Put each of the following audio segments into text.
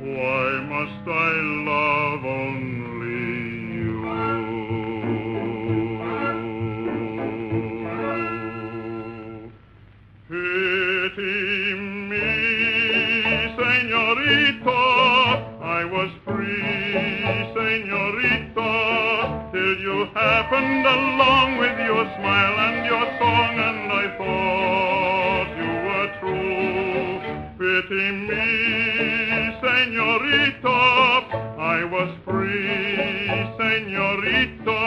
why must I love only you? Pity me, señorita. I was free, señorita, till you happened along with your smile and your Pity me, señorita. I was free, señorita,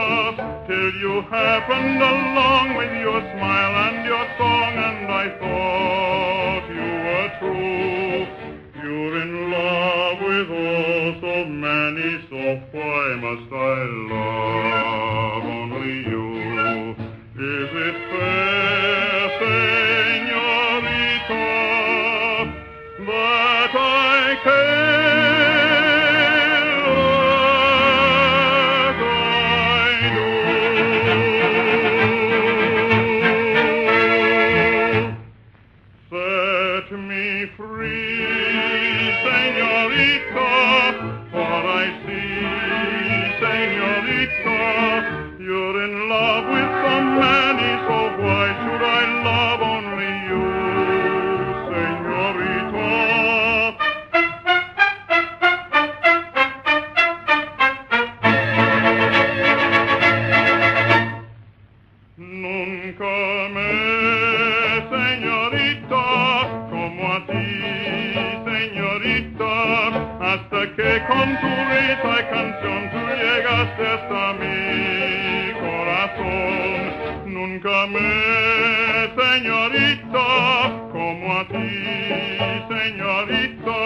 till you happened along with your smile and your song, and I thought you were true. You're in love with all so many, so why must I love only you? Is it con tu risa y canción tú llegaste hasta mi corazón. Nunca me, señorita, como a ti, señorita,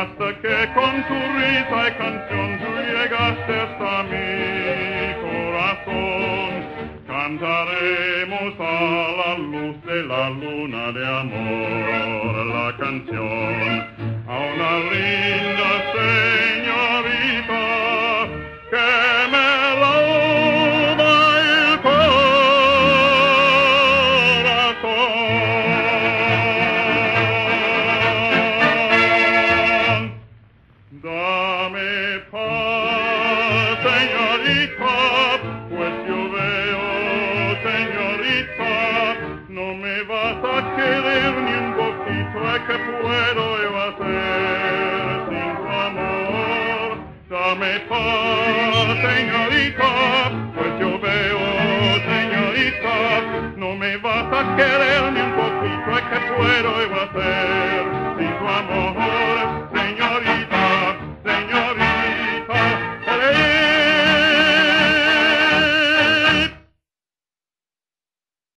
hasta que con tu risa y canción tú llegaste hasta mi corazón. Cantaremos a la luz de la luna de amor la canción señorita que me roba Dame paz, señorita, pues yo veo, señorita, no me vas a querer ni un poquito, ¿a qué puedo hacer sin tu amor?